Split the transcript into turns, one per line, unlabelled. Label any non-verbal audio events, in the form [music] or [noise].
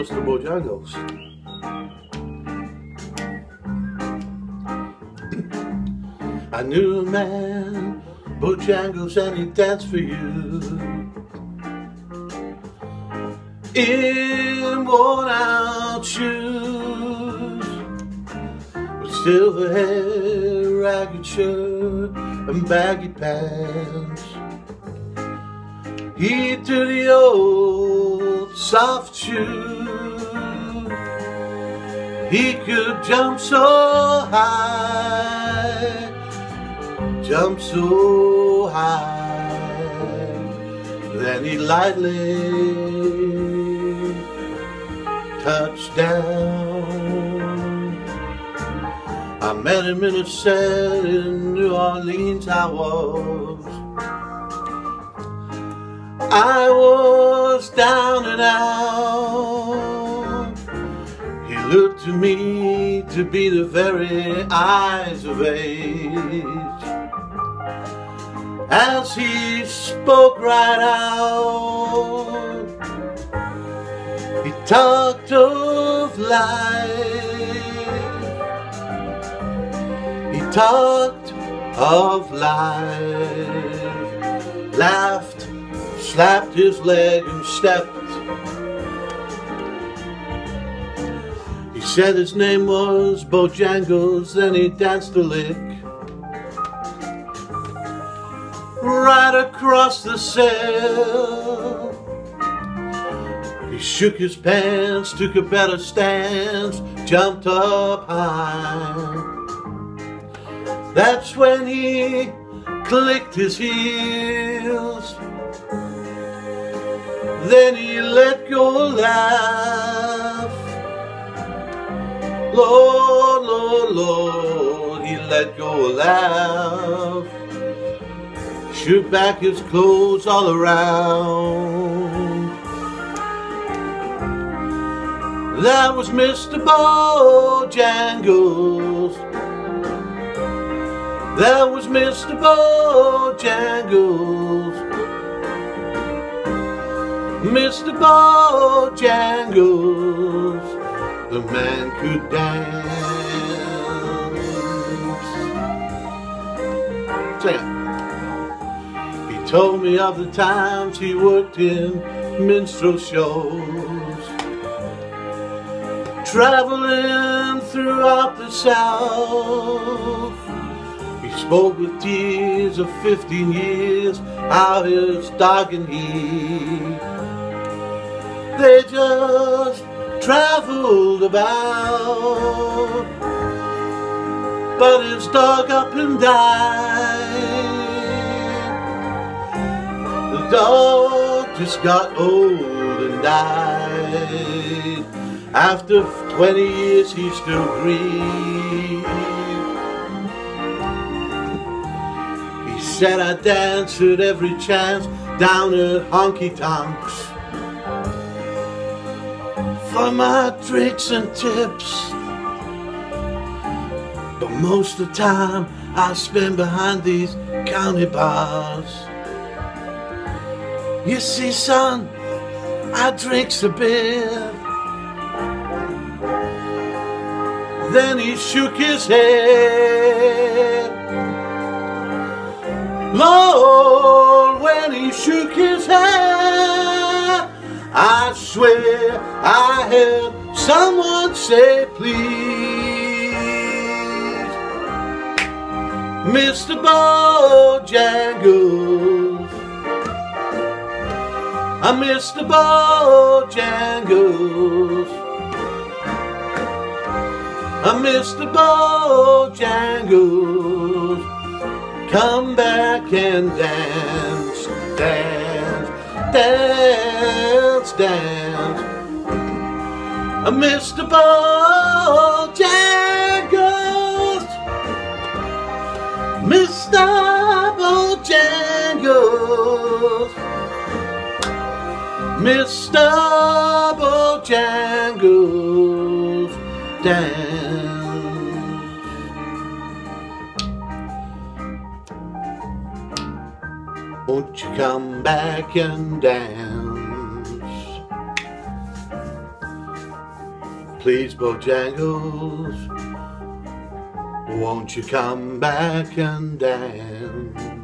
Mr. Bojangles. I [clears throat] knew a man, Bojangles, and he danced for you. In worn out shoes, with silver hair, ragged shirt, and baggy pants. He threw the old soft shoe. He could jump so high, jump so high. Then he lightly touched down. I met him in a cell in New Orleans. I was. I was down and out. To me to be the very eyes of age. As he spoke right out, he talked of life. He talked of life, laughed slapped his leg and stepped. Said his name was Bojangles, then he danced a lick. Right across the cell. He shook his pants, took a better stance, jumped up high. That's when he clicked his heels. Then he let go laugh. Lord, Lord, Lord, he let go a laugh. Shook back his clothes all around. That was Mr. Bojangles. That was Mr. Bojangles. Mr. Bojangles, the man could dance. Sing it. He told me of the times he worked in minstrel shows, traveling throughout the South. He spoke with tears of 15 years, how his dog and he they just traveled about. But his dog up and died. The dog just got old and died. After 20 years, he still grieved. He said, I danced at every chance down at Honky Tonks for my tricks and tips. But most of the time I spend behind these county bars. You see, son, I drinks a beer. Then he shook his head. Lord, when he shook his head, I swear I heard someone say please Mr. Bojangles uh, I'm Mr. Bojangles uh, I'm Mr. Bojangles Come back and dance, dance, dance, Uh, Mr. Bojangles, Mr. Bojangles, Mr. Bojangles, dance. Won't you come back and dance? Please, Bojangles, won't you come back and dance?